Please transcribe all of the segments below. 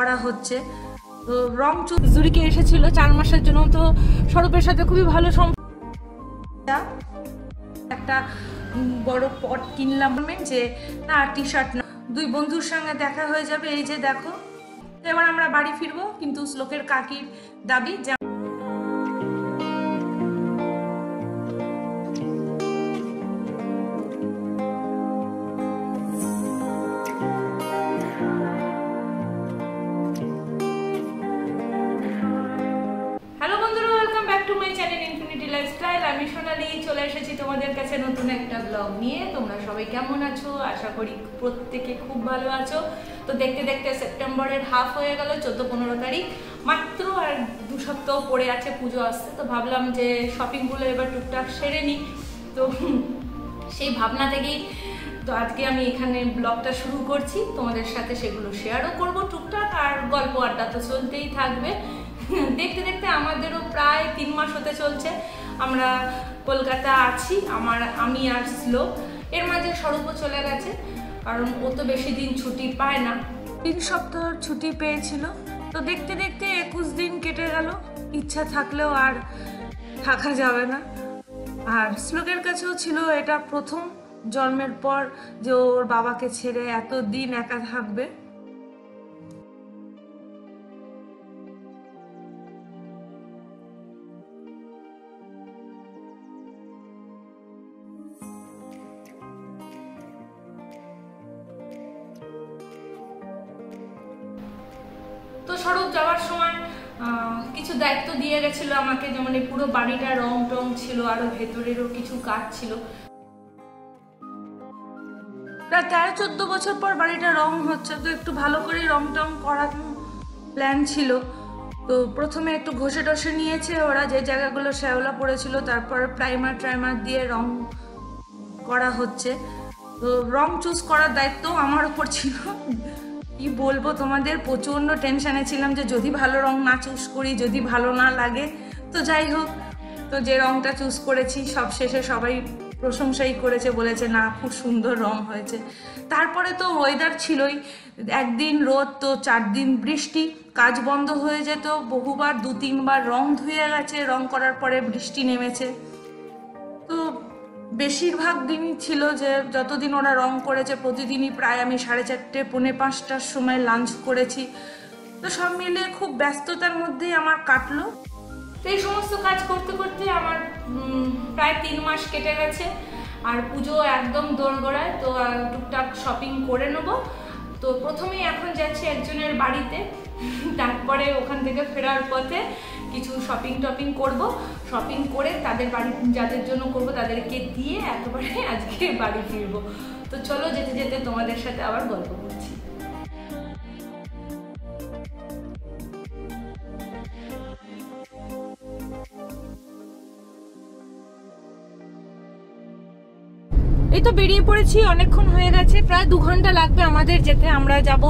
করা হচ্ছে। তো রং চুল জুরিকে এসেছিল চার মাসের জন্য। তো স্বরূপের সাথে খুবই ভালো একটা বড় পট কিনলাম যে না টি শার্ট না। দুই বন্ধুর সঙ্গে দেখা হয়ে যাবে। এই যে দেখো। এবার আমরা বাড়ি ফিরবো, কিন্তু শ্লোকের কাকির দাবি যে লাইফস্টাইল আমি সোনালি চলে এসেছি তোমাদের কাছে নতুন একটা ব্লগ নিয়ে। তোমরা সবাই কেমন আছো? আশা করি প্রত্যেকে খুব ভালো আছো। তো দেখতে দেখতে সেপ্টেম্বরের হাফ হয়ে গেল, চোদ্দ পনেরো তারিখ। মাত্র আর দু সপ্তাহ পড়ে আছে, পুজো আসছে। তো ভাবলাম যে শপিংগুলো এবার টুকটাক সেরে নিই। তো সেই ভাবনা থেকেই তো আজকে আমি এখানে ব্লগটা শুরু করছি। তোমাদের সাথে সেগুলো শেয়ারও করব টুকটাক, আর গল্প আড্ডা তো চলতেই থাকবে। দেখতে দেখতে আমাদেরও প্রায় তিন মাস হতে চলছে। আমরা কলকাতা আছি, আমার, আমি আর শ্লোক এর মাঝে স্বরূপও চলে গেছে, কারণ ও তো বেশি দিন ছুটি পায় না। তিন সপ্তাহ ছুটি পেয়েছিল, তো দেখতে দেখতে একুশ দিন কেটে গেল, ইচ্ছা থাকলেও আর থাকা যাবে না। আর শ্লোকের কাছেও ছিল এটা প্রথম, জন্মের পর যে ওর বাবাকে ছেড়ে এত দিন একা থাকবে। স্বরূপ যাওয়ার সময় কিছু দায়িত্ব দিয়ে গেছিল আমাকে, যেমন এই পুরো বাড়িটা রং টং ছিল, আরও ভেতরেরও কিছু কাজ ছিল। প্রায় তেরো চোদ্দ বছর পর বাড়িটা রং হচ্ছে, তো একটু ভালো করে রং টং করার প্ল্যান ছিল। তো প্রথমে একটু ঘষে টষে নিয়েছে ওরা, যে জায়গাগুলো শ্যাওলা পড়েছিল, তারপর প্রাইমার ট্রাইমার দিয়ে রং করা হচ্ছে। তো রং চুজ করার দায়িত্ব আমার উপর ছিল। কি বলব, তোমাদের প্রচণ্ড টেনশানে ছিলাম যে যদি ভালো রং না চুজ করি, যদি ভালো না লাগে। তো যাই হোক, তো যে রংটা চুজ করেছি, সব শেষে সবাই প্রশংসাই করেছে, বলেছে, না, খুব সুন্দর রং হয়েছে। তারপরে তো ওয়েদার ছিলই। একদিন রোদ, তো চার দিন বৃষ্টি, কাজ বন্ধ হয়ে যেত। বহুবার দু তিনবার রং ধুয়ে গেছে, রং করার পরে বৃষ্টি নেমেছে। বেশিরভাগ দিনই ছিল যে যতদিন ওরা রং করেছে, প্রতিদিনই প্রায় আমি সাড়ে চারটে, পৌনে পাঁচটার সময় লাঞ্চ করেছি। তো সব মিলিয়ে খুব ব্যস্ততার মধ্যেই আমার কাটলো। এই সমস্ত কাজ করতে করতে আমার প্রায় তিন মাস কেটে গেছে। আর পুজো একদম দোরগোড়ায়, তো টুকটাক শপিং করে নেব। তো প্রথমেই এখন যাচ্ছি একজনের বাড়িতে, তারপরে ওখান থেকে ফেরার পথে। কিছু শপিং টপিং করব। শপিং করে তাদের বাড়ি, যাদের জন্য করব তাদেরকে দিয়ে একেবারে আজকে বাড়ি ফিরবো। তো চলো যেতে যেতে তোমাদের সাথে আবার গল্প করছি। এই তো বেরিয়ে পড়েছি, অনেকক্ষণ হয়ে গেছে, প্রায় দু ঘণ্টা লাগবে আমাদের যেতে। আমরা যাব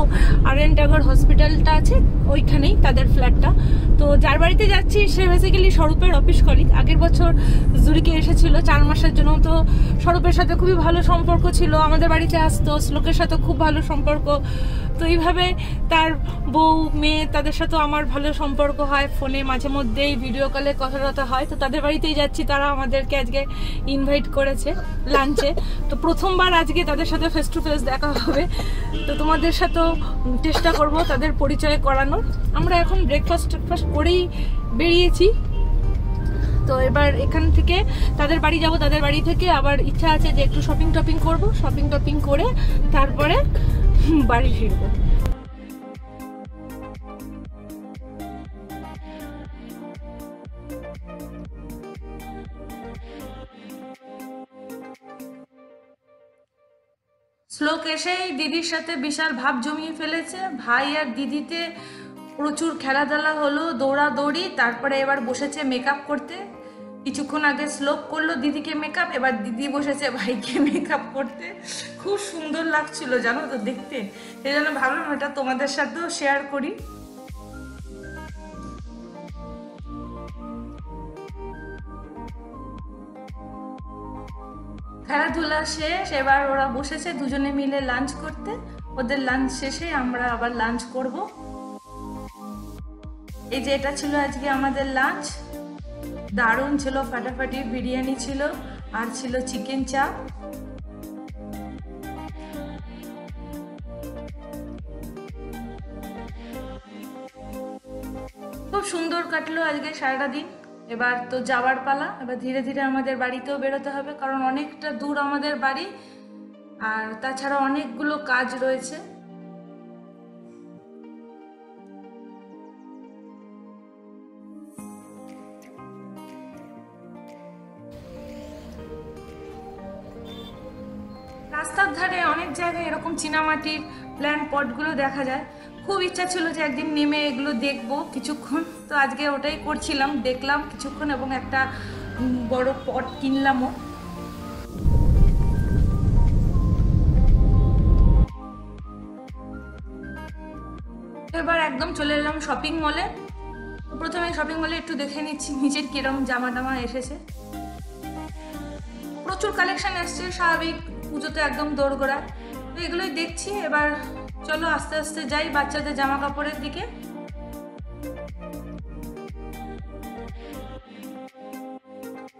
আর এন টাগর হসপিটালটা আছে, ওইখানেই তাদের ফ্ল্যাটটা তো যার বাড়িতে যাচ্ছি, সে বেসিক্যালি স্বরূপের অফিস কলিগ আগের বছর জুরিকে এসেছিল চার মাসের জন্য, তো স্বরূপের সাথে খুবই ভালো সম্পর্ক ছিল। আমাদের বাড়িতে আসতো, শ্লোকের সাথে খুব ভালো সম্পর্ক। তো এইভাবে তার বউ, মেয়ে, তাদের সাথেও আমার ভালো সম্পর্ক হয়। ফোনে মাঝে মধ্যেই ভিডিও কলে কথা হয়। তো তাদের বাড়িতেই যাচ্ছি, তারা আমাদেরকে আজকে ইনভাইট করেছে লাঞ্চে তো প্রথমবার আজকে তাদের সাথে ফেস টু ফেস দেখা হবে। তো তোমাদের সাথেও চেষ্টা করব তাদের পরিচয় করানোর। আমরা এখন ব্রেকফাস্ট ট্রেকফাস্ট করেই বেরিয়েছি। তো এবার এখান থেকে তাদের বাড়ি যাব, তাদের বাড়ি থেকে আবার ইচ্ছা আছে যে একটু শপিং টপিং করব। শপিং টপিং করে তারপরে বাড়ি ফিরবো। শ্লোক এসেই দিদির সাথে বিশাল ভাব জমিয়ে ফেলেছে। ভাই আর দিদিতে প্রচুর খেলাধুলা হলো, দৌড়াদৌড়ি, তারপরে এবার বসেছে মেকআপ করতে। কিছুক্ষণ আগে শ্লোক করল দিদিকে মেকআপ এবার দিদি বসেছে ভাইকে মেকআপ করতে। খুব সুন্দর লাগছিল, জানো তো দেখতে। সেই জন্য ভাবলাম এটা তোমাদের সাথেও শেয়ার করি। খেলাধুলা শেষ, এবার ওরা বসেছে, দুজনে মিলে লাঞ্চ করতে। ওদের লাঞ্চ শেষে আমরা আবার লাঞ্চ করব। এই যে এটা ছিল আজকে আমাদের লাঞ্চ দারুণ ছিল, ফাটাফাটি বিরিয়ানি ছিল, আর ছিল চিকেন চাপ খুব সুন্দর কাটলো আজকে সারাটা দিন। এবার তো যাওয়ার পালা, এবার ধীরে ধীরে আমাদের বাড়িতেও বেরোতে হবে, কারণ অনেকটা দূর আমাদের বাড়ি, আর তাছাড়া অনেকগুলো কাজ রয়েছে। রাস্তার ধারে অনেক জায়গায় এরকম চীনামাটির প্ল্যান্ট পটগুলো দেখা যায়। খুব ইচ্ছা ছিল যে একদিন নেমে এগুলো দেখব কিছুক্ষণ। তো আজকে ওটাই করছিলাম, দেখলাম কিছুক্ষণ এবং একটা বড় পট কিনলামও। এবার একদম চলে এলাম শপিং মলে প্রথমে শপিং মলে একটু দেখে নিচ্ছি নিচের কিরম জামা টামা এসেছে। প্রচুর কালেকশন এসছে, স্বাভাবিক পুজোতে একদম দোরগোড়া। তো এগুলোই দেখছি, এবার চলো আস্তে আস্তে যাই বাচ্চাদের জামা কাপড়ের দিকে।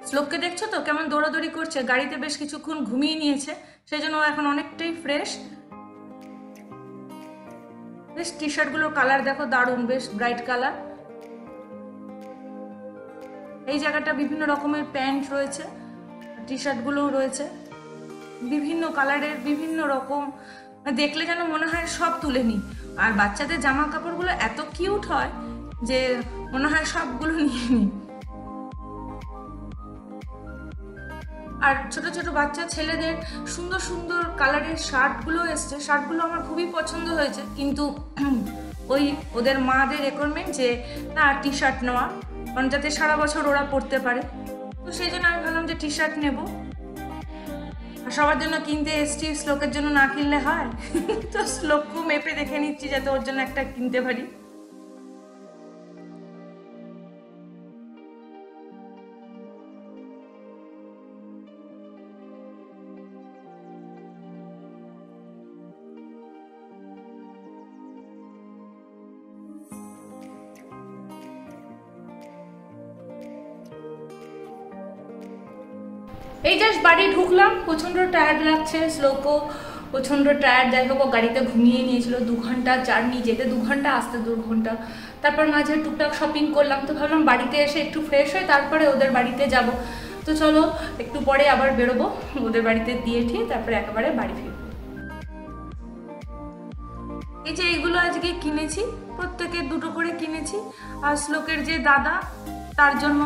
শ্লোককে দেখছ তো? কেমন দৌড়াদৌড়ি করছে। গাড়িতে বেশ কিছুক্ষণ ঘুমিয়ে নিয়েছে, সেই জন্য এখন অনেকটাই ফ্রেশ। বেশ টি শার্টগুলোর কালার দেখো দারুণ, বেশ ব্রাইট কালার। এই জায়গাটা বিভিন্ন রকমের প্যান্ট রয়েছে টি শার্টগুলোও রয়েছে। বিভিন্ন কালারের বিভিন্ন রকম। দেখলে যেন মনে হয় সব তুলে নিই। আর বাচ্চাদের জামা কাপড়গুলো এত কিউট হয় যে মনে হয় সবগুলো নিয়ে নিই। আর ছোট ছোট বাচ্চা ছেলেদের সুন্দর সুন্দর কালারের শার্টগুলো এসছে। শার্টগুলো আমার খুবই পছন্দ হয়েছে। কিন্তু ওই ওদের মাদের রেকোয়ারমেন্ট যে, না টি শার্ট নেওয়া। কারণ যাতে সারা বছর ওরা পরতে পারে। তো সেই জন্য আমি ভাবলাম যে টি শার্ট নেব। সবার জন্য কিনতে এসছি, শ্লোকের জন্য না কিনলে হয়? তো শ্লোককেও মেপে দেখে নিচ্ছি যাতে ওর জন্য একটা কিনতে পারি। এই জাস্ট বাড়ি ঢুকলাম, প্রচণ্ড টায়ার্ড লাগছে শ্লোকও প্রচণ্ড টায়ার্ড যাই হোক গাড়িতে ঘুমিয়ে নিয়েছিল দু ঘণ্টা জার্নি যেতে দু ঘণ্টা, আসতে দু ঘণ্টা। তারপর মাঝে টুকটাক শপিং করলাম, তো ভাবলাম বাড়িতে এসে একটু ফ্রেশ হয়ে তারপরে ওদের বাড়িতে যাব। তো চলো, একটু পরে আবার বেরোবো, ওদের বাড়িতে দিয়ে ঠিক, তারপরে একেবারে বাড়ি ফিরবো। এই যে এইগুলো আজকে কিনেছি, প্রত্যেকের দুটো করে কিনেছি। আর শ্লোকের যে দাদা, তার জন্য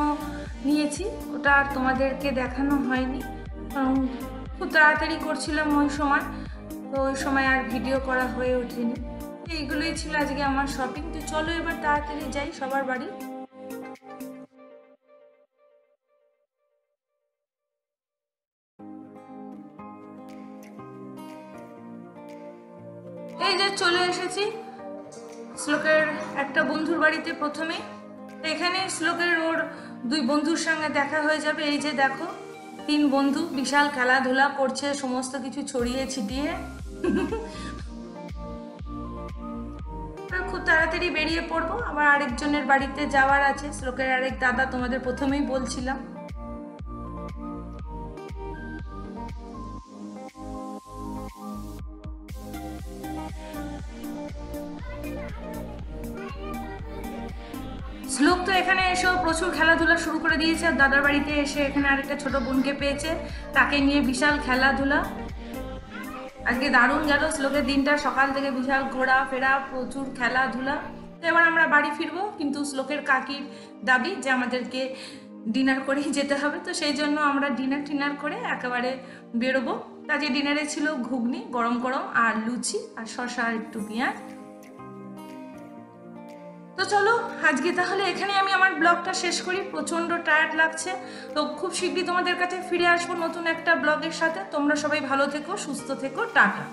নিয়েছি, ওটা আর তোমাদেরকে দেখানো হয়নি। কারণ খুব তাড়াতাড়ি করছিলাম ওই সময়, তো ওই সময় আর ভিডিও করা হয়ে ওঠেনি। এইগুলোই ছিল আজকে আমার শপিং তো চলো এবার তাড়াতাড়ি যাই সবার বাড়ি। এই যে চলে এসেছি শ্লোকের একটা বন্ধুর বাড়িতে প্রথমে। এখানে শ্লোকের ওর দুই বন্ধুর সঙ্গে দেখা হয়ে যাবে। এই যে দেখো, তিন বন্ধু বিশাল খেলাধুলা করছে, সমস্ত কিছু ছড়িয়ে ছিটিয়ে। খুব তাড়াতাড়ি বেরিয়ে পড়ব। আবার আরেকজনের বাড়িতে যাওয়ার আছে। শ্লোকের আরেক দাদা তোমাদের প্রথমেই বলছিলাম। এসেও প্রচুর খেলাধুলা শুরু করে দিয়েছে আর দাদার বাড়িতে এসে এখানে আরেকটা ছোট বোনকে পেয়েছে। তাকে নিয়ে বিশাল খেলাধুলা। আজকে দারুণ গেল শ্লোকের দিনটা। সকাল থেকে বিশাল ঘোরা ফেরা প্রচুর খেলাধুলা। তো এবার আমরা বাড়ি ফিরবো, কিন্তু শ্লোকের কাকির দাবি যে আমাদেরকে ডিনার করেই যেতে হবে। তো সেই জন্য আমরা ডিনার টিনার করে একেবারে বেরোবো। কাজে ডিনারে ছিল ঘুগনি, গরম গরম আর লুচি আর শশা একটু পেঁয়াজ। তো চলো, আজকে তাহলে এখানে আমি আমার ব্লগটা শেষ করি। প্রচণ্ড টায়ার্ড লাগছে। তো খুব শীঘ্রই তোমাদের কাছে ফিরে আসব নতুন একটা ব্লগের সাথে। তোমরা সবাই ভালো থেকো, সুস্থ থেকো, টাটা।